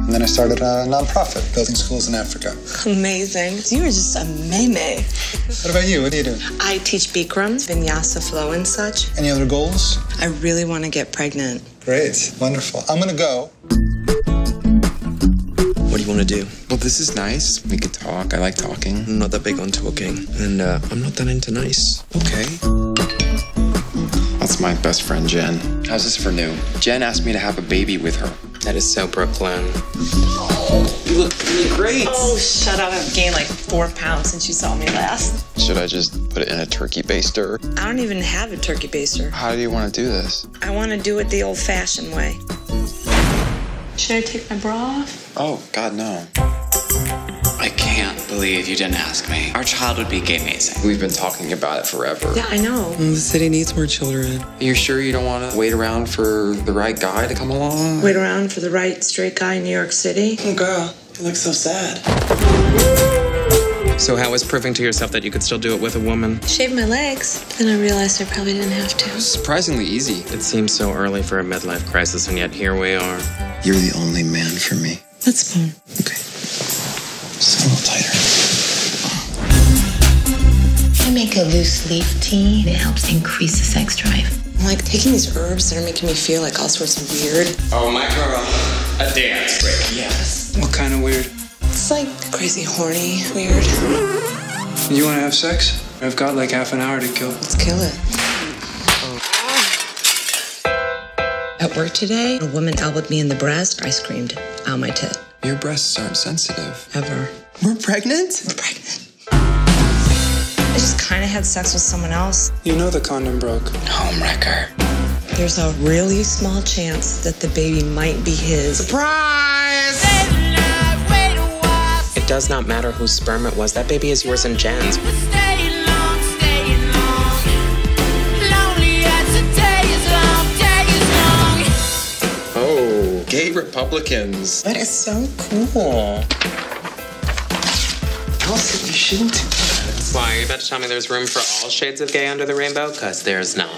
And then I started a nonprofit building schools in Africa. Amazing. You were just a meme. What about you? What do you do? I teach Bikram, vinyasa flow and such. Any other goals? I really want to get pregnant. Great. Wonderful. I'm going to go. What do you want to do? Well, this is nice. We could talk. I like talking. I'm not that big on talking, and uh, I'm not that into nice. Okay. That's my best friend, Jen. How's this for new? Jen asked me to have a baby with her. That is so Brooklyn. You look really great. Oh, shut up. I've gained like four pounds since you saw me last. Should I just put it in a turkey baster? I don't even have a turkey baster. How do you want to do this? I want to do it the old fashioned way. Should I take my bra off? Oh, God, no. I can't believe you didn't ask me. Our child would be gay amazing. We've been talking about it forever. Yeah, I know. The city needs more children. Are you sure you don't want to wait around for the right guy to come along? Wait around for the right straight guy in New York City. Oh, girl, you look so sad. So, how was proving to yourself that you could still do it with a woman? Shaved my legs. Then I realized I probably didn't have to. Surprisingly easy. It seems so early for a midlife crisis, and yet here we are. You're the only man for me. That's fine. Okay. Just a little tighter. I make a loose leaf tea. It helps increase the sex drive. I'm like taking these herbs that are making me feel like all sorts of weird. Oh, my girl. A dance break, yes. What kind of weird? It's like crazy horny weird. You want to have sex? I've got like half an hour to kill. Let's kill it. At work today, a woman elbowed me in the breast. I screamed, ow, my tit. Your breasts aren't sensitive. Ever. We're pregnant? I'm pregnant. I just kind of had sex with someone else. You know the condom broke. Homewrecker. There's a really small chance that the baby might be his. Surprise! It does not matter whose sperm it was. That baby is yours and Jen's. Gay Republicans. That is so cool. How else did you shoot? Why, are you about to tell me there's room for all shades of gay under the rainbow? Because there's not.